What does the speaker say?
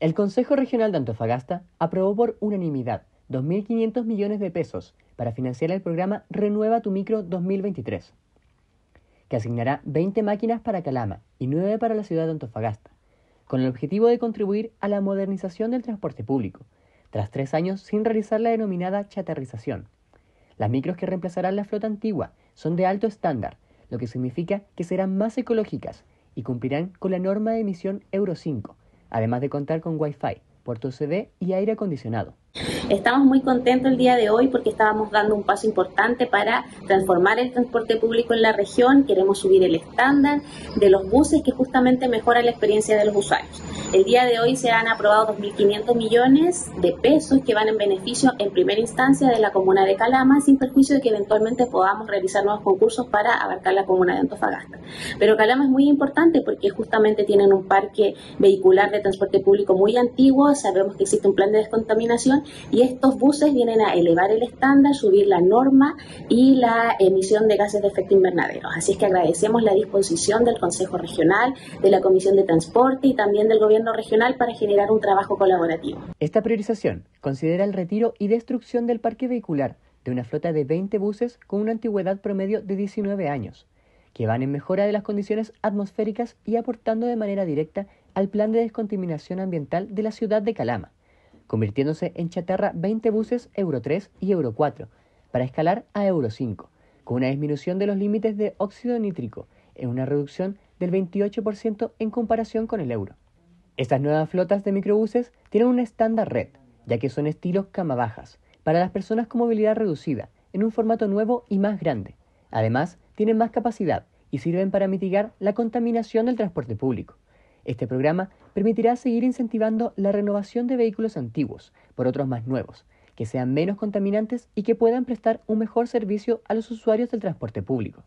El Consejo Regional de Antofagasta aprobó por unanimidad 2.500 millones de pesos para financiar el programa Renueva tu Micro 2023, que asignará 20 máquinas para Calama y 9 para la ciudad de Antofagasta, con el objetivo de contribuir a la modernización del transporte público, tras tres años sin realizar la denominada chatarrización. Las micros que reemplazarán la flota antigua son de alto estándar, lo que significa que serán más ecológicas y cumplirán con la norma de emisión Euro 5, además de contar con Wi-Fi, puerto USB y aire acondicionado. Estamos muy contentos el día de hoy porque estábamos dando un paso importante para transformar el transporte público en la región. Queremos subir el estándar de los buses que justamente mejora la experiencia de los usuarios. El día de hoy se han aprobado 2.500 millones de pesos que van en beneficio en primera instancia de la comuna de Calama, sin perjuicio de que eventualmente podamos realizar nuevos concursos para abarcar la comuna de Antofagasta. Pero Calama es muy importante porque justamente tienen un parque vehicular de transporte público muy antiguo, sabemos que existe un plan de descontaminación y estos buses vienen a elevar el estándar, subir la norma y la emisión de gases de efecto invernadero. Así es que agradecemos la disposición del Consejo Regional, de la Comisión de Transporte y también del Gobierno regional para generar un trabajo colaborativo. Esta priorización considera el retiro y destrucción del parque vehicular de una flota de 20 buses con una antigüedad promedio de 19 años, que van en mejora de las condiciones atmosféricas y aportando de manera directa al plan de descontaminación ambiental de la ciudad de Calama, convirtiéndose en chatarra 20 buses Euro 3 y Euro 4, para escalar a Euro 5, con una disminución de los límites de óxido nítrico en una reducción del 28% en comparación con el euro. Estas nuevas flotas de microbuses tienen un estándar red, ya que son estilos cama bajas, para las personas con movilidad reducida, en un formato nuevo y más grande. Además, tienen más capacidad y sirven para mitigar la contaminación del transporte público. Este programa permitirá seguir incentivando la renovación de vehículos antiguos por otros más nuevos, que sean menos contaminantes y que puedan prestar un mejor servicio a los usuarios del transporte público.